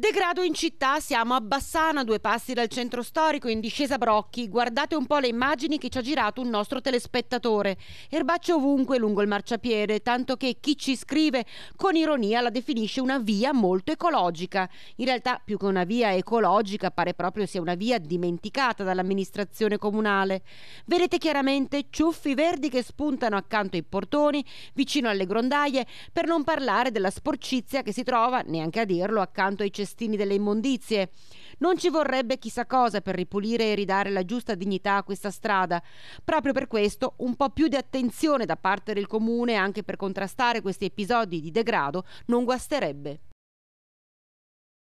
Degrado in città, siamo a Bassano, a due passi dal centro storico, in discesa Brocchi. Guardate un po' le immagini che ci ha girato un nostro telespettatore. Erbacce ovunque lungo il marciapiede, tanto che chi ci scrive con ironia la definisce una via molto ecologica. In realtà, più che una via ecologica, pare proprio sia una via dimenticata dall'amministrazione comunale. Vedete chiaramente ciuffi verdi che spuntano accanto ai portoni, vicino alle grondaie, per non parlare della sporcizia che si trova, neanche a dirlo, accanto ai cestini cestini delle immondizie. Non ci vorrebbe chissà cosa per ripulire e ridare la giusta dignità a questa strada. Proprio per questo un po' più di attenzione da parte del comune anche per contrastare questi episodi di degrado non guasterebbe.